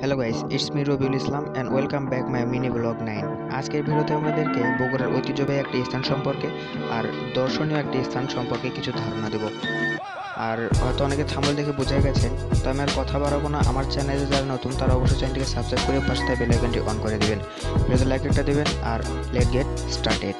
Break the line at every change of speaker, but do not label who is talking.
Hello guys it's me Rabiul Islam and welcome back my mini blog nine আজকের ভিডিওতে আমাদেরকে বগুড়ার ঐতিহ্যবাহী একটি স্থান সম্পর্কে আর দর্শনীয় একটি স্থান সম্পর্কে কিছু ধারণা দেব। আর হয়তো অনেকে থামল দেখে বোঝা গেছে, তো আমি আর কথা বাড়াবো না। আমার চ্যানেলে যারা নতুন, তারা অবশ্যই চ্যানেলটিকে সাবস্ক্রাইব করে পাশে বেল আইকনটি অন করে দিবেন। ভিডিওতে লাইক একটা দেবেন আর লেট গেট স্টার্টেড